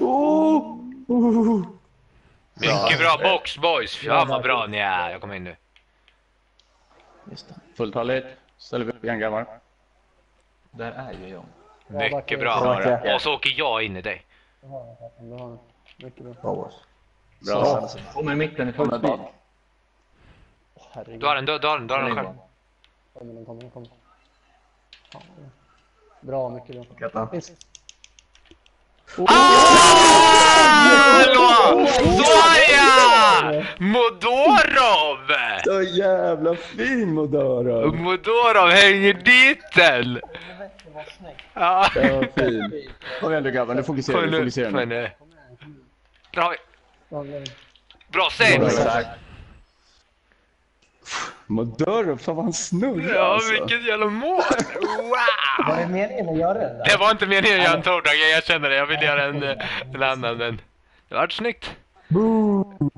Oh! Oh! Mycket bra box boys. Fan vad bra ni är. Jag kommer in nu. Just det. Fulltaligt. Ställer vi upp igen grabbar. Där är ju jag. Mycket Bra, bra. Macke. Och så åker jag in i dig. Mycket bra. Bra boys. Så, Bra. Kommer i mitten i full speed. Du har den, du har den, du har den själv. bra. Kommer den, kommer den, kommer. Ja. Bra, mycket bra. Hallå! Såja! Modorov! Så jävla fin Modoro. Modorov hänger dit den! Ja. Fin. Kom igen nu grabbar, nu fokuserar vi. Bra, bra. Bra save! Modoro, fan vad han snurrar Ja, alltså. vilket jävla mål! Var Wow! det meningen att göra den där? Det var inte meningen att göra en tårtag, jag känner det. Jag ville göra en, eh, en annan, men det vart snyggt. Boom!